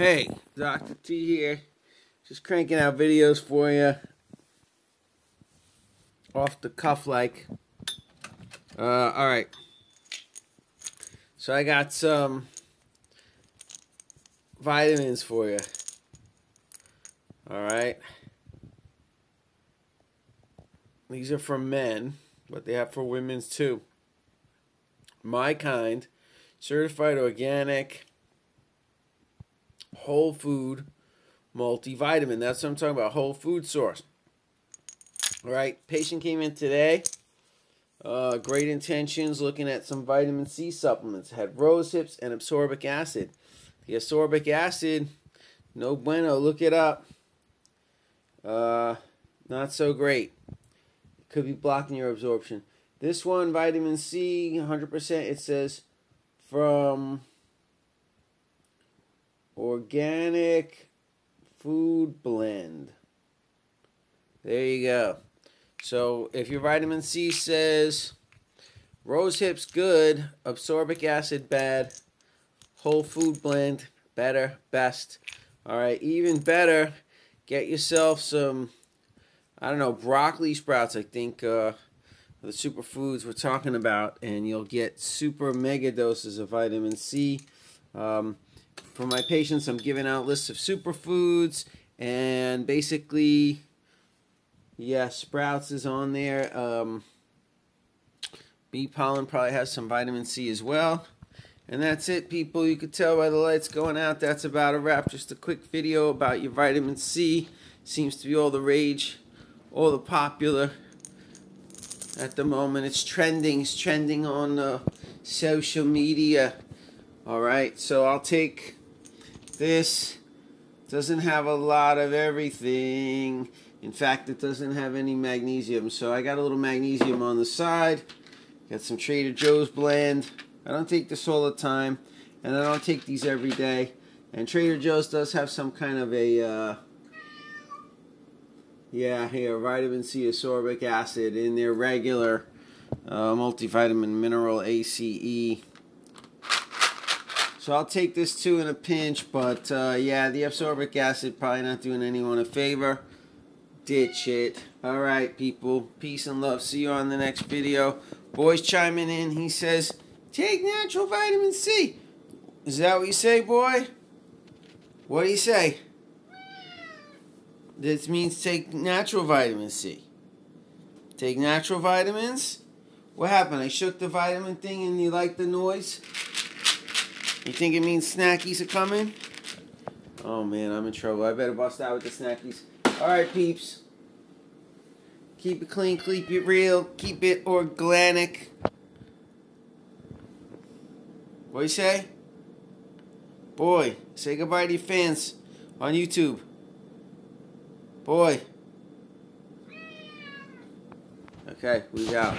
Hey, Dr. T here. Just cranking out videos for you. Off the cuff like. Uh, alright. So I got some vitamins for you. Alright. These are for men, but they have for women's too. My kind, certified organic whole food multivitamin. That's what I'm talking about, whole food source. All right, patient came in today. Uh, great intentions, looking at some vitamin C supplements. Had rose hips and ascorbic acid. The ascorbic acid, no bueno. Look it up. Uh, not so great. Could be blocking your absorption. This one, vitamin C, 100%. It says from organic food blend. There you go. So if your vitamin C says rose hips good, absorbic acid bad, whole food blend better, best. All right, even better, get yourself some I don't know, broccoli sprouts, I think uh the superfoods we're talking about and you'll get super mega doses of vitamin C. Um, for my patients, I'm giving out lists of superfoods and basically, yeah, sprouts is on there. Um, bee pollen probably has some vitamin C as well. And that's it, people. You could tell by the lights going out. That's about a wrap. Just a quick video about your vitamin C. Seems to be all the rage, all the popular at the moment. It's trending. It's trending on uh, social media. All right, so I'll take this doesn't have a lot of everything. In fact, it doesn't have any magnesium. So I got a little magnesium on the side. Got some Trader Joe's blend. I don't take this all the time. And I don't take these every day. And Trader Joe's does have some kind of a, uh, yeah, here, vitamin C ascorbic acid in their regular uh, multivitamin mineral ACE so I'll take this too in a pinch, but uh, yeah, the ascorbic acid probably not doing anyone a favor. Ditch it. Alright, people. Peace and love. See you on the next video. Boy's chiming in. He says, take natural vitamin C. Is that what you say, boy? What do you say? This means take natural vitamin C. Take natural vitamins? What happened? I shook the vitamin thing and you like the noise? You think it means snackies are coming? Oh man, I'm in trouble. I better bust out with the snackies. Alright, peeps. Keep it clean, keep it real, keep it organic. What do you say? Boy, say goodbye to your fans on YouTube. Boy. Okay, we out.